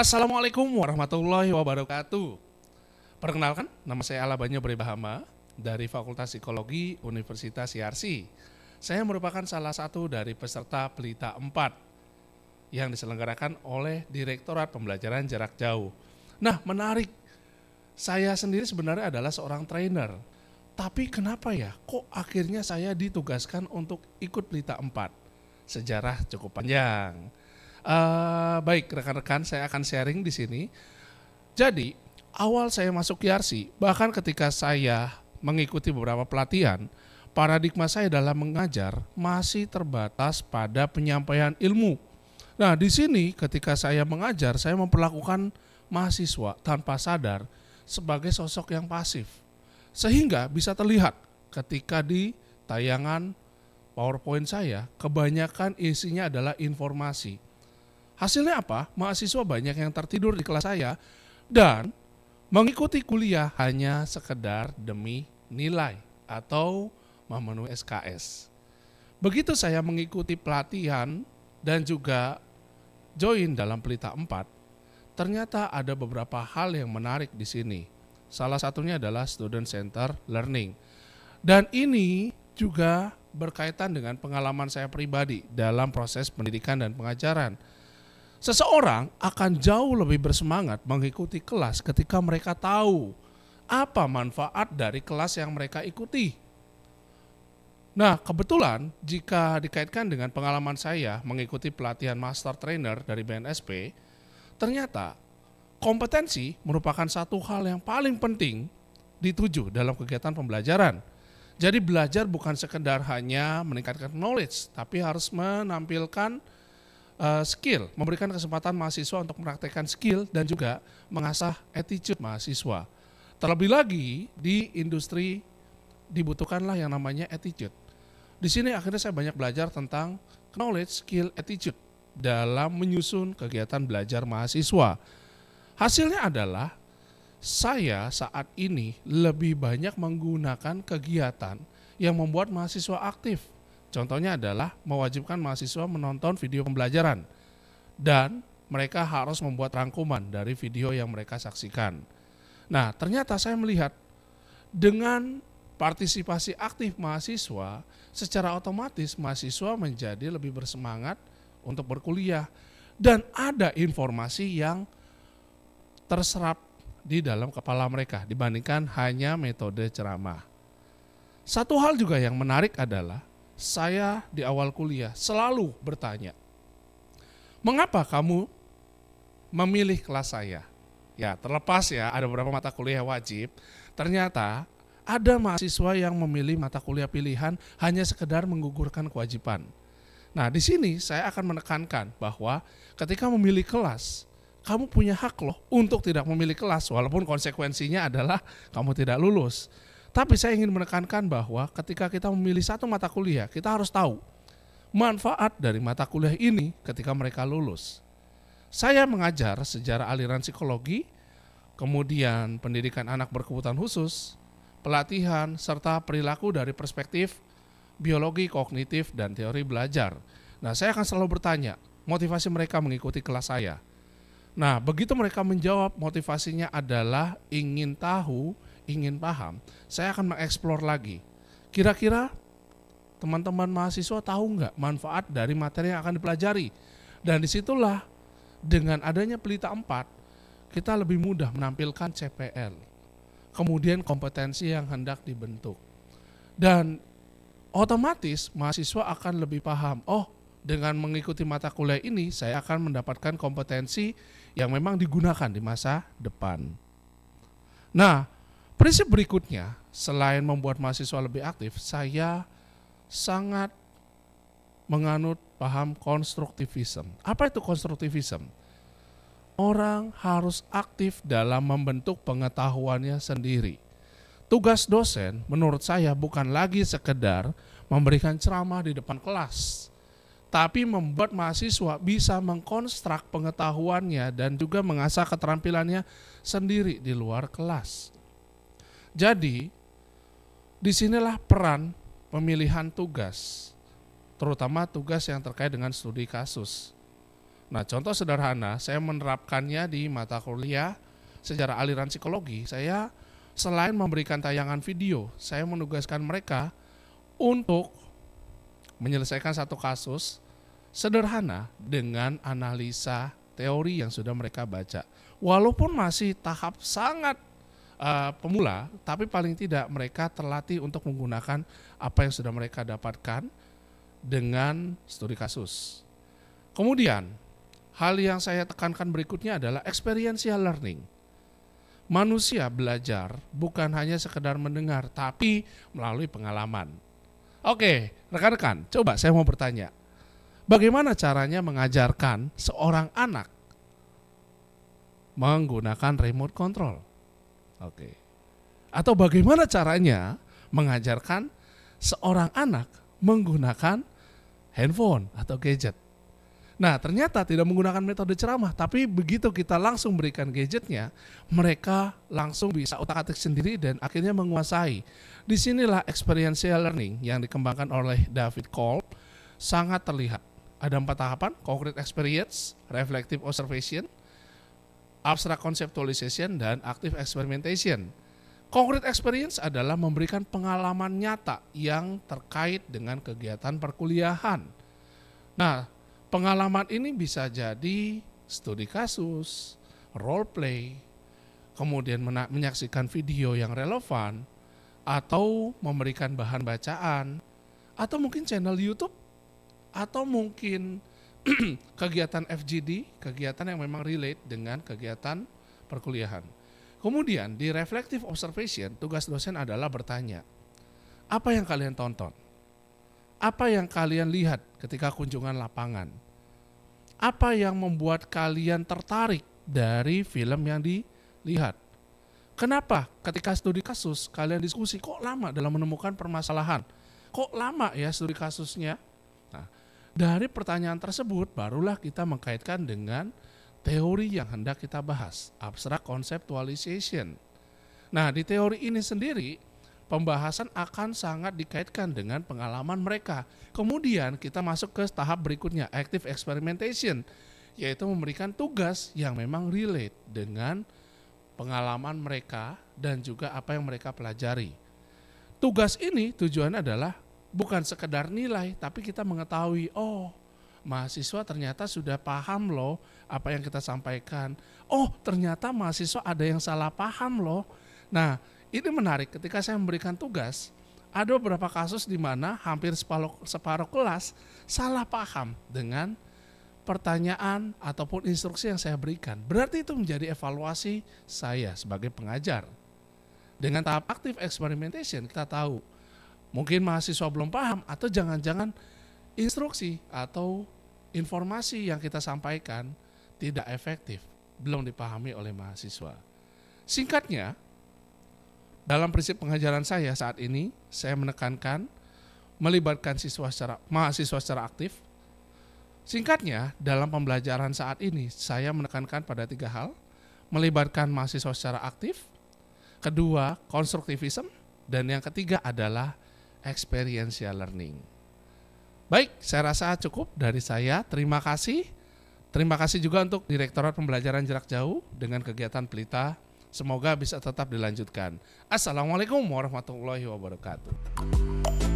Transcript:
Assalamualaikum warahmatullahi wabarakatuh. Perkenalkan, nama saya Alabanyo Berebahama dari Fakultas Psikologi Universitas YRC. Saya merupakan salah satu dari peserta Pelita 4 yang diselenggarakan oleh Direktorat Pembelajaran Jarak Jauh. Nah, menarik. Saya sendiri sebenarnya adalah seorang trainer. Tapi kenapa ya, kok akhirnya saya ditugaskan untuk ikut Pelita 4? Sejarah cukup panjang. Uh, baik, rekan-rekan, saya akan sharing di sini. Jadi, awal saya masuk YRC, bahkan ketika saya mengikuti beberapa pelatihan, paradigma saya dalam mengajar masih terbatas pada penyampaian ilmu. Nah, di sini ketika saya mengajar, saya memperlakukan mahasiswa tanpa sadar sebagai sosok yang pasif. Sehingga bisa terlihat ketika di tayangan PowerPoint saya, kebanyakan isinya adalah informasi. Hasilnya apa? Mahasiswa banyak yang tertidur di kelas saya dan mengikuti kuliah hanya sekedar demi nilai atau memenuhi SKS. Begitu saya mengikuti pelatihan dan juga join dalam pelita 4, ternyata ada beberapa hal yang menarik di sini. Salah satunya adalah student center learning. Dan ini juga berkaitan dengan pengalaman saya pribadi dalam proses pendidikan dan pengajaran. Seseorang akan jauh lebih bersemangat mengikuti kelas ketika mereka tahu apa manfaat dari kelas yang mereka ikuti. Nah, kebetulan jika dikaitkan dengan pengalaman saya mengikuti pelatihan master trainer dari BNSP, Ternyata kompetensi merupakan satu hal yang paling penting dituju dalam kegiatan pembelajaran. Jadi belajar bukan sekedar hanya meningkatkan knowledge, tapi harus menampilkan uh, skill, memberikan kesempatan mahasiswa untuk mempraktekkan skill dan juga mengasah attitude mahasiswa. Terlebih lagi di industri dibutuhkanlah yang namanya attitude. Di sini akhirnya saya banyak belajar tentang knowledge, skill, attitude dalam menyusun kegiatan belajar mahasiswa. Hasilnya adalah saya saat ini lebih banyak menggunakan kegiatan yang membuat mahasiswa aktif. Contohnya adalah mewajibkan mahasiswa menonton video pembelajaran dan mereka harus membuat rangkuman dari video yang mereka saksikan. Nah, ternyata saya melihat dengan partisipasi aktif mahasiswa, secara otomatis mahasiswa menjadi lebih bersemangat untuk berkuliah dan ada informasi yang terserap di dalam kepala mereka dibandingkan hanya metode ceramah. Satu hal juga yang menarik adalah saya di awal kuliah selalu bertanya, "Mengapa kamu memilih kelas saya?" Ya, terlepas ya ada beberapa mata kuliah wajib, ternyata ada mahasiswa yang memilih mata kuliah pilihan hanya sekedar menggugurkan kewajiban. Nah, di sini saya akan menekankan bahwa ketika memilih kelas, kamu punya hak loh untuk tidak memilih kelas walaupun konsekuensinya adalah kamu tidak lulus. Tapi saya ingin menekankan bahwa ketika kita memilih satu mata kuliah, kita harus tahu manfaat dari mata kuliah ini ketika mereka lulus. Saya mengajar sejarah aliran psikologi, kemudian pendidikan anak berkebutuhan khusus, pelatihan, serta perilaku dari perspektif biologi kognitif dan teori belajar. Nah, saya akan selalu bertanya, motivasi mereka mengikuti kelas saya. Nah, begitu mereka menjawab motivasinya adalah ingin tahu, ingin paham, saya akan mengeksplor lagi. Kira-kira teman-teman mahasiswa tahu nggak manfaat dari materi yang akan dipelajari? Dan di situlah dengan adanya pelita 4, kita lebih mudah menampilkan CPL. Kemudian kompetensi yang hendak dibentuk. Dan otomatis mahasiswa akan lebih paham, oh dengan mengikuti mata kuliah ini saya akan mendapatkan kompetensi yang memang digunakan di masa depan. Nah, prinsip berikutnya selain membuat mahasiswa lebih aktif, saya sangat menganut paham konstruktivisme. Apa itu konstruktivisme? Orang harus aktif dalam membentuk pengetahuannya sendiri Tugas dosen menurut saya bukan lagi sekedar memberikan ceramah di depan kelas, tapi membuat mahasiswa bisa mengkonstruk pengetahuannya dan juga mengasah keterampilannya sendiri di luar kelas. Jadi, di sinilah peran pemilihan tugas, terutama tugas yang terkait dengan studi kasus. Nah, contoh sederhana, saya menerapkannya di mata kuliah sejarah aliran psikologi. Saya selain memberikan tayangan video, saya menugaskan mereka untuk menyelesaikan satu kasus sederhana dengan analisa teori yang sudah mereka baca. Walaupun masih tahap sangat uh, pemula, tapi paling tidak mereka terlatih untuk menggunakan apa yang sudah mereka dapatkan dengan studi kasus. Kemudian, hal yang saya tekankan berikutnya adalah experiential learning. Manusia belajar bukan hanya sekedar mendengar, tapi melalui pengalaman. Oke, rekan-rekan, coba saya mau bertanya. Bagaimana caranya mengajarkan seorang anak menggunakan remote control? Oke. Atau bagaimana caranya mengajarkan seorang anak menggunakan handphone atau gadget? Nah, ternyata tidak menggunakan metode ceramah, tapi begitu kita langsung berikan gadgetnya, mereka langsung bisa otak-atik sendiri dan akhirnya menguasai. Di sinilah experiential learning yang dikembangkan oleh David Kolb sangat terlihat. Ada empat tahapan, concrete experience, reflective observation, abstract conceptualization, dan active experimentation. Concrete experience adalah memberikan pengalaman nyata yang terkait dengan kegiatan perkuliahan. Nah, Pengalaman ini bisa jadi studi kasus, role play, kemudian menyaksikan video yang relevan, atau memberikan bahan bacaan, atau mungkin channel YouTube, atau mungkin kegiatan FGD, kegiatan yang memang relate dengan kegiatan perkuliahan. Kemudian di reflective observation, tugas dosen adalah bertanya, apa yang kalian tonton? Apa yang kalian lihat ketika kunjungan lapangan? Apa yang membuat kalian tertarik dari film yang dilihat? Kenapa ketika studi kasus kalian diskusi kok lama dalam menemukan permasalahan? Kok lama ya studi kasusnya? Dari pertanyaan tersebut barulah kita mengkaitkan dengan teori yang hendak kita bahas, abstract conceptualization. Nah, di teori ini sendiri pembahasan akan sangat dikaitkan dengan pengalaman mereka. Kemudian kita masuk ke tahap berikutnya, active experimentation, yaitu memberikan tugas yang memang relate dengan pengalaman mereka dan juga apa yang mereka pelajari. Tugas ini tujuannya adalah bukan sekedar nilai, tapi kita mengetahui, oh mahasiswa ternyata sudah paham loh apa yang kita sampaikan. Oh ternyata mahasiswa ada yang salah paham loh. Nah ini menarik ketika saya memberikan tugas, ada beberapa kasus di mana hampir separuh, separuh kelas salah paham dengan pertanyaan ataupun instruksi yang saya berikan. Berarti itu menjadi evaluasi saya sebagai pengajar. Dengan tahap aktif experimentation kita tahu mungkin mahasiswa belum paham atau jangan-jangan instruksi atau informasi yang kita sampaikan tidak efektif, belum dipahami oleh mahasiswa. Singkatnya, dalam prinsip pengajaran saya saat ini, saya menekankan melibatkan siswa secara mahasiswa secara aktif. Singkatnya, dalam pembelajaran saat ini saya menekankan pada tiga hal: melibatkan mahasiswa secara aktif, kedua konstruktivisme, dan yang ketiga adalah experiential learning. Baik, saya rasa cukup dari saya. Terima kasih. Terima kasih juga untuk Direktorat Pembelajaran Jarak Jauh dengan kegiatan Pelita Semoga bisa tetap dilanjutkan. Assalamualaikum warahmatullahi wabarakatuh.